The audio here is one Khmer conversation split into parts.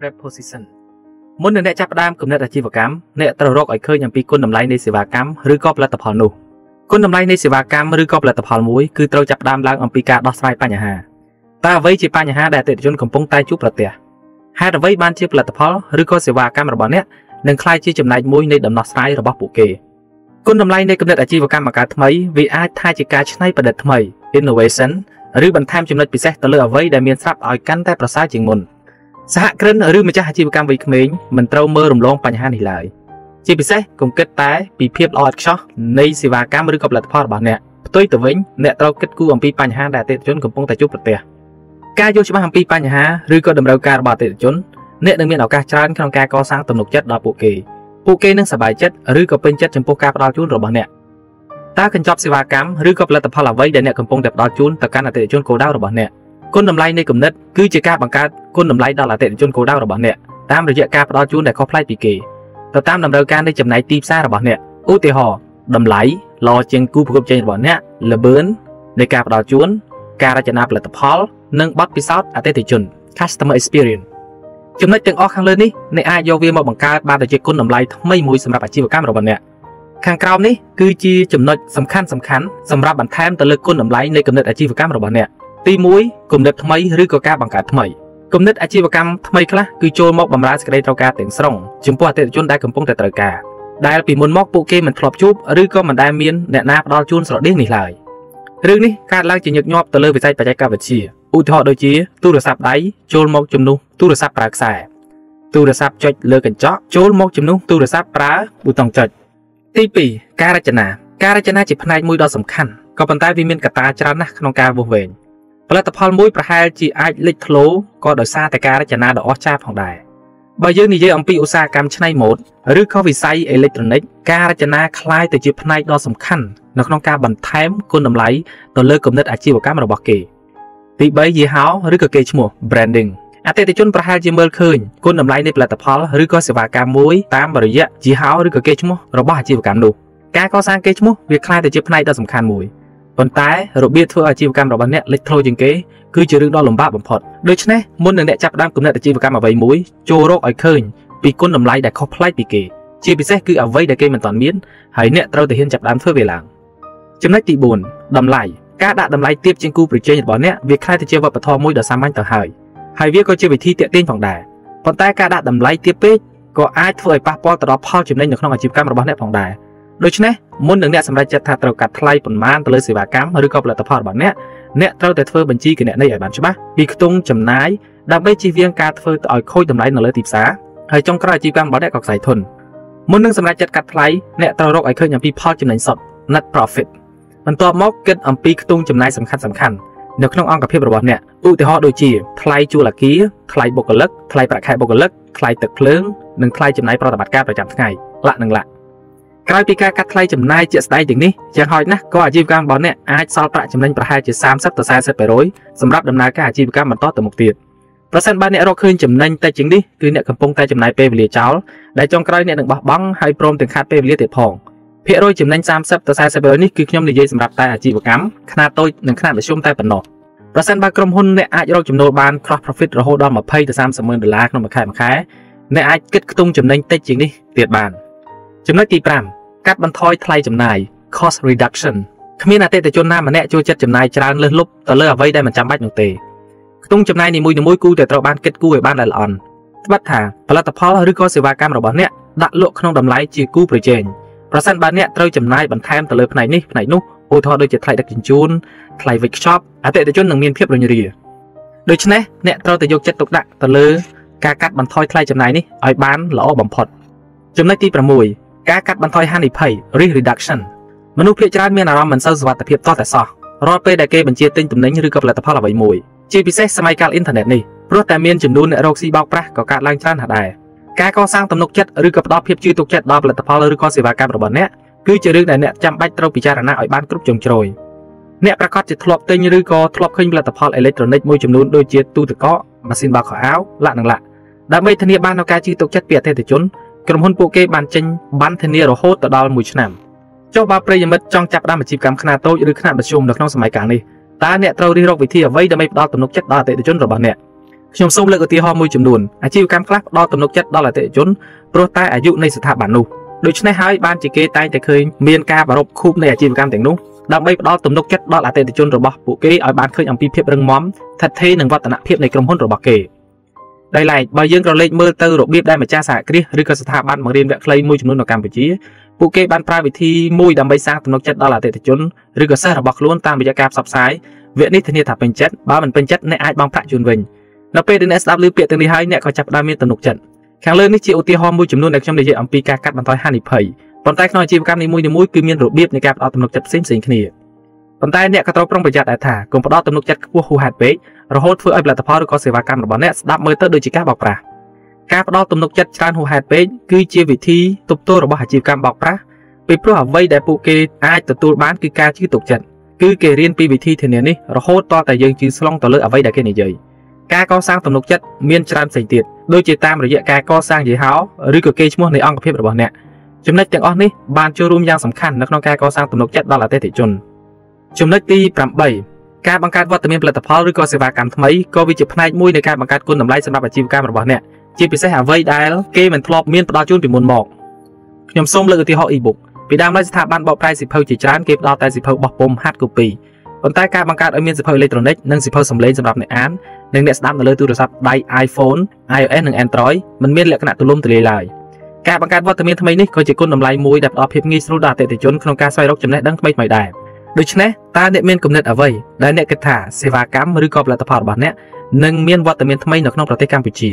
preposition មុននឹងអ្នកចាប់ផ្ដើមគំនិតអាជីវកម្មអ្នកត្រូវរកឲ្យឃើញអំពីគុណតម្លៃនៃសេវាកម្មឬក៏ផលិតផលនោះគុណតម្លៃនៃសេវាកម្មឬក៏ផលិតផលមួយគឺត្រូវចាប់ផ្ដើមឡើងអំពីការដោះស្រាយបញ្ហាតើអ្វីជាបញ្ហាដែលអតិថិជនកំពុងតែជួបប្រទះហេតុអ្វីបានជាផលិតផលឬក៏សេវាកម្មរបស់អ្នកនឹងក្លាយជាចំណែកមួយនៃដំណោះស្រាយរបស់ពួកគេគុណតម្លៃនៃគំនិតអាជីវកម្មអាការថ្មីវាអាចថាជាការច្នៃប្រឌិតថ្មី innovation ឬបន្ថែមចំណុចពិសេសទៅលើអ្វីដែលមានស្រាប់ឲ្យកាន់តែប្រសើរជាងមុន សហគ្រិនឬម្ចាស់អាជីវកម្មវ័យក្មេងមិនត្រូវមើលរំលងបញ្ហានេះឡើយជាពិសេសកុំគិតតែពីភាពល្អឥតខ្ចោះនៃសេវាកម្មឬក៏ផលិតផលរបស់អ្នកផ្ទុយទៅវិញអ្នកត្រូវគិតគូរអំពីបញ្ហាដែលអតិថិជនកំពុងតែជួបប្រទះការយល់ច្បាស់អំពីបញ្ហាឬក៏តម្រូវការរបស់អតិថិជនអ្នកនឹងមានឱកាសច្រើនក្នុងការកសាងទំនុកចិត្តដល់ពួកគេពួកគេនឹងសប្បាយចិត្តឬក៏ពេញចិត្តចំពោះការផ្ដល់ជូនរបស់អ្នកតើកញ្ចប់សេវាកម្មឬក៏ផលិតផលអ្វីដែលអ្នកកំពុងតែផ្ដល់ជូនទៅកាន់អតិថិជនគោលដៅរបស់អ្នក គុណតម្លៃនៃគំនិតគឺជាការបង្កើតគុណតម្លៃដល់អតិថិជនគោលដៅរបស់អ្នកតាមរយៈការផ្ដល់ជូនដែលខុសប្លែកពីគេទៅតាមតម្រូវការនៃចំណែកទីផ្សាររបស់អ្នកឧទាហរណ៍តម្លៃល្អជាងគូប្រកួតប្រជែងរបស់អ្នកល្បឿននៃការផ្ដល់ជូនការរចនាផលិតផលនិងបទពិសោធន៍អតិថិជន customer experience ចំណុចទាំងអស់ខាងលើនេះអ្នកអាចយកវាមកបង្កើតបានទៅជាគុណតម្លៃថ្មីមួយសម្រាប់អាជីវកម្មរបស់អ្នកខាងក្រោមនេះគឺជាចំណុចសំខាន់សំខាន់សម្រាប់បន្ថែមទៅលើគុណតម្លៃនៃគំនិតអាជីវកម្មរបស់អ្នក ទី1គំនិតថ្មីឬក៏ការបង្កើតថ្មីគំនិតអាជីវកម្មថ្មីខ្លះគឺចូលមកបម្រើសេចក្តីត្រូវការទាំងស្រុងចំពោះអតិថិជនដែលកំពុងតែត្រូវការដែលពីមុនមកពួកគេមិនធ្លាប់ជួបឬក៏មិនដែលមានអ្នកណាផ្ដល់ជូនស្រដៀងនេះឡើយរឿងនេះកើតឡើងជាញឹកញាប់ទៅលើវិស័យបច្ចេកវិទ្យាឧទាហរណ៍ដូចជាទូរស័ព្ទដៃចូលមកជំនួសទូរស័ព្ទប្រើខ្សែទូរស័ព្ទចុចលើកញ្ចក់ចូលមកជំនួសទូរស័ព្ទប្រើប៊ូតុងចុចទី2ការរចនាការរចនាជាផ្នែកមួយដ៏សំខាន់ក៏ប៉ុន្តែវាមានកត្តាច្រើនណាស់ក្នុងការវាស់វែង ផលិតផលមួយប្រហែលជាអាចលេចធ្លោក៏ដោយសារតែការរចនាដ៏អស្ចារ្យផងដែរបើយើងនិយាយអំពីឧស្សាហកម្មច្នៃម៉ូដឬក៏វិស័យអេឡិចត្រូនិកការរចនាคล้ายទៅជាផ្នែកដ៏សំខាន់នៅក្នុងការបន្ថែមគុណតម្លៃទៅលើគំនិតអាជីវកម្មរបស់គេទី3យីហោឬក៏គេឈ្មោះ branding អតិថិជនប្រហែលជាមើលឃើញគុណតម្លៃនៃផលិតផលឬក៏សេវាកម្មមួយតាមរយៈយីហោឬក៏គេឈ្មោះរបស់អាជីវកម្មនោះការកសាងគេឈ្មោះវាคล้ายទៅជាផ្នែកដ៏សំខាន់មួយ ប៉ុន្តែរបៀបធ្វើអាជីវកម្មរបស់អ្នកលេចធ្លោជាងគេគឺជារឿងដ៏លំបាកបំផុតដូច្នេះមុននឹងអ្នកចាប់ផ្ដើមគំនិតអាជីវកម្មអ្វីមួយចូលរកឲ្យឃើញពីគុណតម្លៃដែលខុសប្លែកពីគេជាពិសេសគឺអ្វីដែលគេមិនទាន់មានហើយអ្នកត្រូវតែហ៊ានចាប់ផ្ដើមធ្វើវាឡើងចំណុចទី4តម្លៃការដាក់តម្លៃទាបជាងគូប្រជែងរបស់អ្នកវាខ្ល้ายទៅជាវប្បធម៌មួយដ៏សាមញ្ញទៅហើយហើយវាក៏ជាវិធីទាក់ទាញផងដែរប៉ុន្តែការដាក់តម្លៃទាបពេកក៏អាចធ្វើឲ្យប៉ះពាល់ទៅដល់ផលចំណេញនៅក្នុងអាជីវកម្មរបស់អ្នកផងដែរ ដូច្នេះមុននឹងអ្នកសម្រេចចិត្តថាត្រូវកាត់ថ្លៃប៉ុន្មានទៅលើសេវាកម្មឬក៏ផលិតផលរបស់អ្នកអ្នកត្រូវតែធ្វើបញ្ជីគណនេយ្យឲ្យបានច្បាស់ពីខ្ទង់ចំណាយដើម្បីជៀសវាងការធ្វើឲ្យខូចតម្លៃនៅលើទីផ្សារហើយចុងក្រោយអាជីវកម្មរបស់អ្នកក៏ខ្សែធនមុននឹងសម្រេចចិត្តកាត់ថ្លៃអ្នកត្រូវរកឲ្យឃើញអំពីផលចំណេញសុទ្ធ net profit បន្ទាប់មកគិតអំពីខ្ទង់ចំណាយសំខាន់សំខាន់នៅក្នុងអង្គភាពរបស់អ្នកឧទាហរណ៍ដូចជាថ្លៃជួលអគារថ្លៃបុគ្គលិកថ្លៃប្រាក់ខែបុគ្គលិកថ្លៃទឹកភ្លើងនិងថ្លៃចំណាយប្រតិបត្តិការប្រចាំថ្ងៃលក្ខនឹងលក្ខ ក្រោយពីការកាត់ថ្លៃចំណាយជាក់ស្ដែងទាំងនេះយ៉ាងហោចណាស់ក៏អាជីវកម្មរបស់អ្នកអាចសល់ប្រាក់ចំណេញប្រហែលជា30ទៅ40%សម្រាប់ដំណើរការអាជីវកម្មបន្តទៅមុខទៀតប្រសិនបើអ្នករកឃើញចំណេញតិចជាងនេះគឺអ្នកកំពុងតែចំណាយពេលវេលាចោលដែលចុងក្រោយអ្នកនឹងបោះបង់ហើយព្រមទាំងខាត់ពេលវេលាទៀតផងភាគរយចំណេញ30ទៅ40%នេះគឺខ្ញុំនិយាយសម្រាប់តែអាជីវកម្មខ្នាតតូចនិងខ្នាតមធ្យមតែប៉ុណ្ណោះប្រសិនបើក្រុមហ៊ុនអ្នកអាចរកចំណូលបាន cross profit រហូតដល់20ទៅ30ម៉ឺនដុល្លារក្នុងមួយខែមួយខែអ្នកអាចគិតខ្ទង់ចំណេញតិចជាងនេះទៀតបានចំណុចទី5 កាត់បន្ថយថ្លៃចំណាយ cost reduction គ្មានអតិថិជនណាម្នាក់ចូលចិត្តចំណាយច្រើនលើសលប់ទៅលើអ្វីដែលមិនចាំបាច់នោះទេខ្ទង់ចំណាយនីមួយៗគូតែត្រូវបានគិតគូរឲ្យបានល្អិតល្អន់ត្បិតថាផលិតផលឬក៏សេវាកម្មរបស់អ្នកដាក់លក់ក្នុងតម្លៃជាគូប្រជែងប្រសិនបើអ្នកត្រូវចំណាយបន្ថែមទៅលើផ្នែកនេះផ្នែកនោះឧទាហរណ៍ដូចជាថ្លៃដឹកជញ្ជូនថ្លៃវិកខ្ចប់អតិថិជននឹងមានភាពរញរាដូច្នេះអ្នកត្រូវតែយកចិត្តទុកដាក់ទៅលើការកាត់បន្ថយថ្លៃចំណាយនេះឲ្យបានល្អបំផុតចំណុចទី6 ការកាត់បន្ថយហានិភ័យ risk reduction មនុស្សភាគច្រើនមានអារម្មណ៍មិនសូវសុវត្ថិភាពតតែសោះរាល់ពេលដែលគេបញ្ជាទិញទំនិញឬក៏ផលិតផលអ្វីមួយជាពិសេសសម័យកាលអ៊ីនធឺណិតនេះព្រោះតែមានចំនួនអ្នករកស៊ីបោកប្រាស់ក៏កើតឡើងច្រើនណាស់ដែរការកសាងទំនុកចិត្តឬក៏ផ្ដល់ភាពជឿទុកចិត្តដល់ផលិតផលឬក៏សេវាកម្មរបស់អ្នកគឺជារឿងដែលអ្នកចាំបាច់ត្រូវពិចារណាឲ្យបានគ្រប់ជ្រុងជ្រោយអ្នកប្រកាសជាធ្លាប់ទិញឬក៏ធ្លាប់ឃើញផលិតផលអេឡិចត្រូនិកមួយចំនួនដូចជាទូទឹកកកម៉ាស៊ីនបោកខោអាវលាក់និងលាក់ដើម្បីធានាបាននូវការជឿទុកចិត្តពីអតិថិជន ក្រុមហ៊ុនពួកគេបានចេញបានធានារហូតទៅដល់1ឆ្នាំចុះបើប្រិយមិត្តចង់ចាប់ផ្ដើមអាជីវកម្មខ្នាតតូចឬខ្នាតមធ្យមនៅក្នុងសម័យកាលនេះតើអ្នកត្រូវរិះរកវិធីអ្វីដើម្បីផ្ដល់ទំនុកចិត្តដល់អតិថិជនរបស់អ្នកខ្ញុំសូមលើកឧទាហរណ៍មួយចំនួនអាជីវកម្មខ្លះផ្ដល់ទំនុកចិត្តដល់អតិថិជនព្រោះតែអាយុនៃស្ថាប័ននោះដូច្នេះហើយបានជាគេតែងតែឃើញមានការប្រារព្ធខូបនៃអាជីវកម្មទាំងនោះដើម្បីផ្ដល់ទំនុកចិត្តដល់អតិថិជនរបស់ពួកគេឲ្យបានឃើញអំពីភាពរឹងមាំស្ថិតស្ថេរនិងវឌ្ឍនភាពនៃក្រុមហ៊ុនរបស់គេ ដោយឡែកបើយើងក៏លេចមើលទៅរបៀបដែលម្ចាស់សហគ្រាសឬក៏ស្ថាប័នបង្រៀនវគ្គខ្លីមួយចំនួននៅកម្ពុជាពួកគេបានប្រើវិធីមួយដើម្បីសាងទំនុកចិត្តដល់អតិថិជនឬក៏សិស្សរបស់ខ្លួនតាមរយៈការផ្សព្វផ្សាយវគ្គនេះធានាថាពេញចិត្តបើមិនពេញចិត្តអ្នកអាចបង់ប្រាក់ជូនវិញនៅពេលដែលអ្នកស្ដាប់ឮពាក្យទាំងនេះហើយអ្នកក៏ចាប់ផ្ដើមមានទំនុកចិត្តខាងលើនេះជាឧទាហរណ៍មួយចំនួនដែលខ្ញុំនិយាយអំពីការកាត់បន្ថយហានិភ័យប៉ុន្តែក្នុងអាជីវកម្មនីមួយៗគឺមានរបៀបនៃការផ្ដល់ទំនុកចិត្តផ្សេងៗគ្នាប៉ុន្តែអ្នកក៏ត្រូវប្រុងប្រយ័ត្នដែរថាកុំផ្ដល់ទំនុកចិត្តខ្ពស់ហួសហេតុពេក រហូតធ្វើឲ្យផលិតផលឬក៏សេវាកម្មរបស់អ្នកស្ដាប់មើលទៅដូចជាការបោកប្រាស់ការផ្ដល់ទំនុកចិត្តច្រើនហួសហេតុពេកគឺជាវិធីទប់ទល់របស់អាជីវកម្មបោកប្រាស់ពីព្រោះអ្វីដែលពួកគេអាចទទួលបានគឺការជឿទុកចិត្តគឺគេរៀនពីវិធីធានានេះរហូតតតែយើងជឿស្លង់ទៅលើអ្វីដែលគេនិយាយការកសាងទំនុកចិត្តមានច្រើនផ្សេងទៀតដូចជាតាមរយៈការកសាងយីហោឬក៏កេរ្តិ៍ឈ្មោះនៃអង្គភាពរបស់អ្នកចំណុចទាំងអស់នេះបានចូលរួមយ៉ាងសំខាន់នៅក្នុងការកសាងទំនុកចិត្តដល់អតិថិជនចំណុចទី8 ការបង្កើតវត្តមានផលិតផលឬក៏សេវាកម្មថ្មីក៏វាជាផ្នែកមួយនៃការបង្កើតគុណតម្លៃសម្រាប់អាជីវកម្មរបស់អ្នកជាពិសេសអ្វីដែលគេមិនធ្លាប់មានផ្ដល់ជូនពីមុនមកខ្ញុំសូមលើកឧទាហរណ៍ e-book ពីដើមឡើយស្ថាប័នបកប្រែសិភៅជាច្រើនគេផ្ដល់តែសិភៅបោះពុម្ព hard copy ប៉ុន្តែការបង្កើតឲ្យមានសិភៅអេឡិចត្រូនិកនិងសិភៅសំឡេងសម្រាប់អ្នកអាននិងអ្នកស្ដាប់នៅលើទូរស័ព្ទដៃ iPhone, iOS និង Android មិនមានលក្ខណៈទូលំទូលាយឡើយការបង្កើតវត្តមានថ្មីនេះក៏ជាគុណតម្លៃមួយដែលផ្ដល់ភាពងាយស្រួលដល់អតិថិជនក្នុងការស្វែងរកចំណេះដឹងថ្មីៗដែរ ដូច្នេះតើអ្នកមានគំនិតអ្វីដែលអ្នកគិតថាសេវាកម្មឬក៏ផលិតផលរបស់អ្នកនឹងមានវត្តមានថ្មីនៅក្នុងប្រទេសកម្ពុជា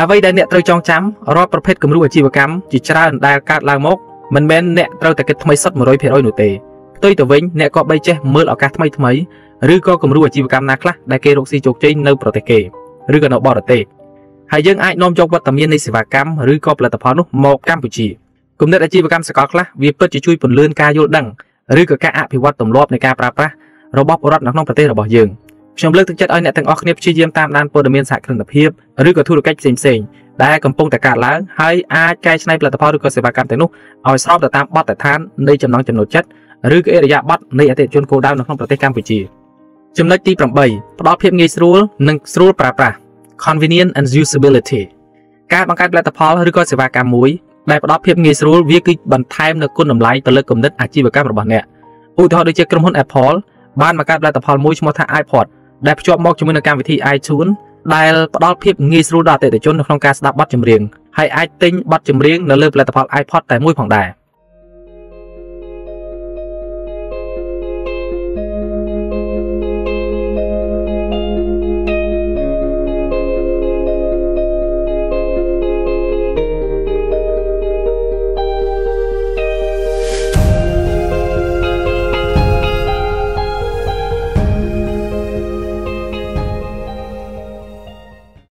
អ្វីដែលអ្នកត្រូវចងចាំរាល់ប្រភេទគំរូអាជីវកម្មជាច្រើនដែលកើតឡើងមកមិនមែនអ្នកត្រូវតែគិតថ្មីសុទ្ធ100%នោះទេផ្ទុយទៅវិញអ្នកក៏បីចេះមើលឱកាសថ្មីថ្មីឬក៏គំរូអាជីវកម្មណាខ្លះដែលគេរកស៊ីជោគជ័យនៅប្រទេសគេឬក៏នៅបរទេសហើយយើងអាចនាំយកវត្តមាននៃសេវាកម្មឬក៏ផលិតផលនោះមកកម្ពុជាគំនិតអាជីវកម្មសកលខ្លះវាពិតជាជួយពន្លឿនការយល់ដឹង ឬក៏ការអភិវឌ្ឍទម្លាប់នៃការប្រើប្រាស់របស់ពលរដ្ឋនៅក្នុងប្រទេសរបស់យើងខ្ញុំលើកទឹកចិត្តឲ្យអ្នកទាំងអស់គ្នាព្យាយាមតាមដានព័ត៌មានសហគ្រិនភាពឬក៏ធុរកិច្ចផ្សេងៗដែលកំពុងតែកើតឡើងហើយអាចកែច្នៃផលិតផលឬក៏សេវាកម្មទាំងនោះឲ្យស្របទៅតាមបទដ្ឋាននៃចំណង់ចំណូលចិត្តឬក៏អរិយាប័ត្រនៃអតិថិជនគោលដៅនៅក្នុងប្រទេសកម្ពុជាចំណុចទី8ផ្ដល់ភាពងាយស្រួលនិងស្រួលប្រើប្រាស់ convenient and usability ការបង្កើតផលិតផលឬក៏សេវាកម្មមួយ ដែលផ្ដល់ភាពងាយស្រួលវាគឺបន្ថែមនូវគុណតម្លៃទៅលើគំនិតអាជីវកម្មរបស់អ្នកឧទាហរណ៍ដូចជាក្រុមហ៊ុន Apple បានបង្កើតផលិតផលមួយឈ្មោះថា iPod ដែលភ្ជាប់មកជាមួយនឹងកម្មវិធី iTunes ដែលផ្ដល់ភាពងាយស្រួលដល់អតិថិជននៅក្នុងការស្ដាប់បទចម្រៀងហើយអាចទិញបទចម្រៀងនៅលើផលិតផល iPod តែមួយផងដែរ។